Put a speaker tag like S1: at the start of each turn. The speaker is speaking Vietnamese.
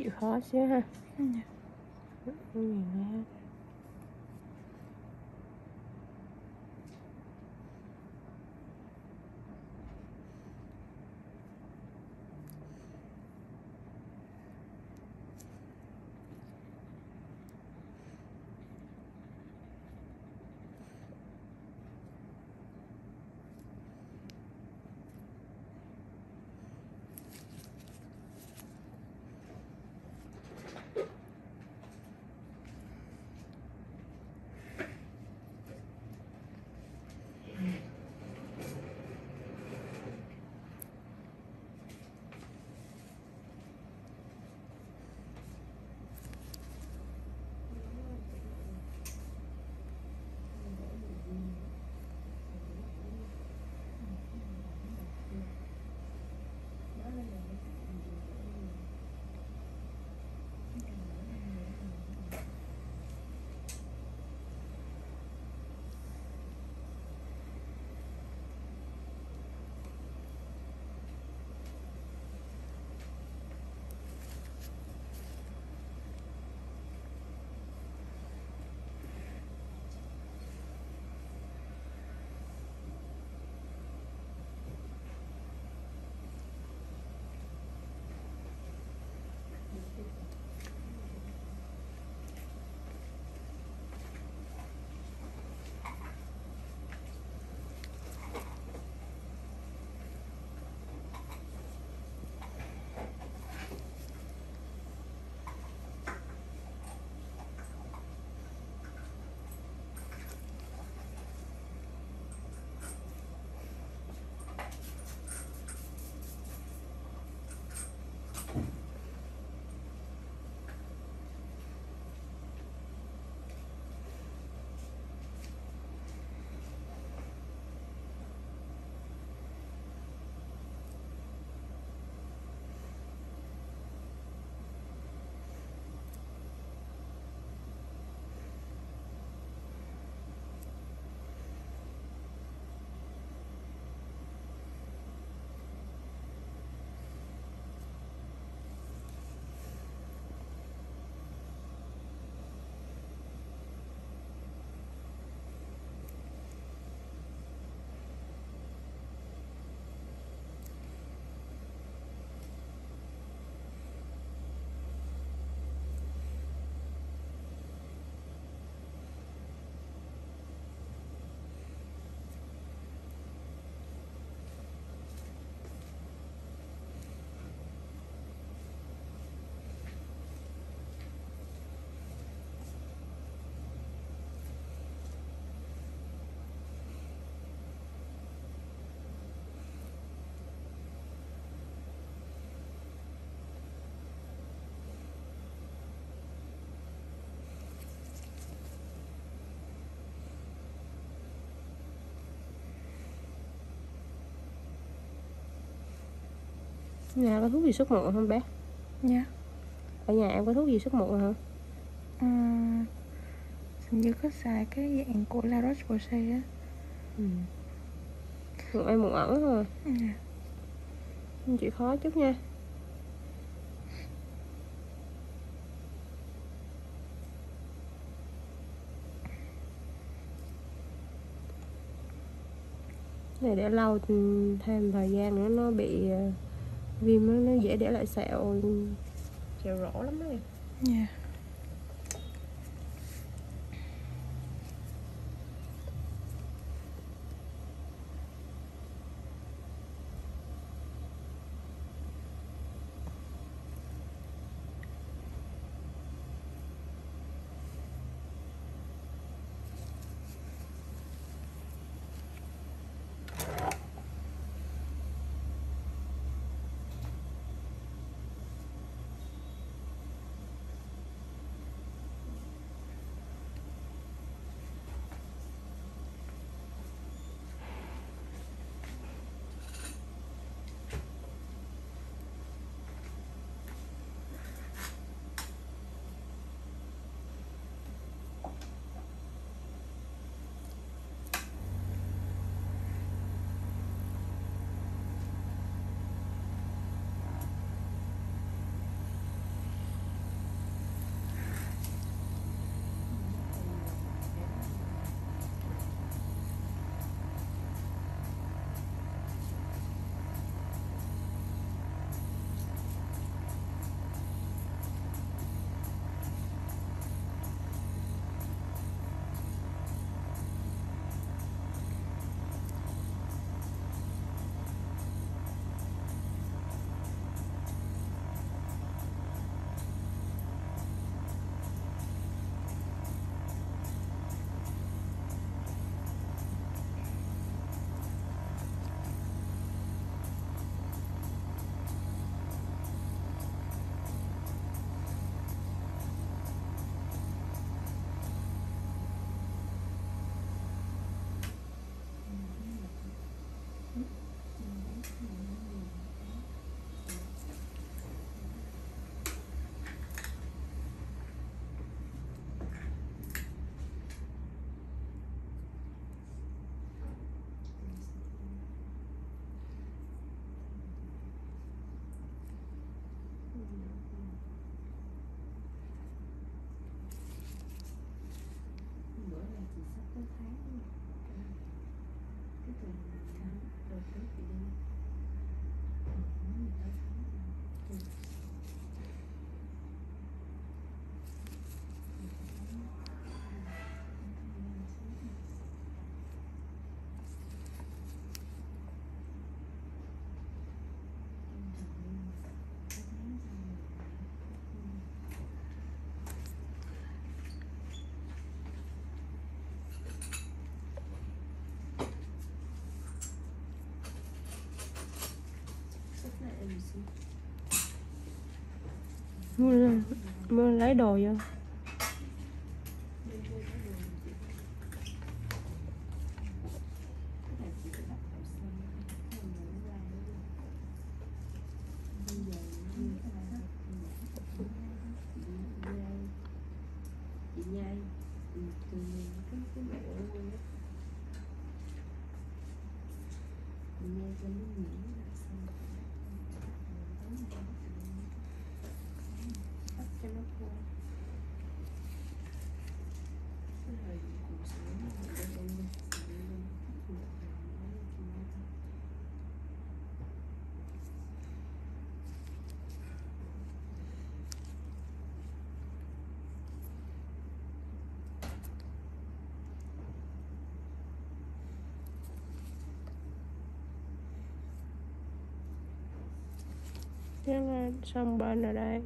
S1: chịu khó xíu ha ừ. Nhà có thuốc gì xuất muộn không bé?
S2: Dạ.
S1: Ở nhà em có thuốc gì xuất muộn hả?
S2: Ờ, Hình như có xài cái dạng của La Roche-Posay á.
S1: Ừ. Mụn em mụn ẩn thôi
S2: Dạ
S1: Em chịu khó chút nha. Này để lâu ừ, thêm thời gian nữa nó bị viêm nó, nó dễ để lại sẹo sẹo rỗ lắm
S3: đấy yeah. Dạ. Tới tháng cái tuần tháng rồi tới đi Ừ, nói gì tới tháng rồi. Ừ. Sắp lại em xin
S1: mua, mua lấy đồ vô
S3: chị nhai ừ, từ cái cái bộ quên á chị nhai cho nó nhuyễn lại xong bắt cho nó khô cái thời cụ sữa nó để em đi để em bắt được rồi nó chị nhai thôi
S1: Thế là xong bên ở đây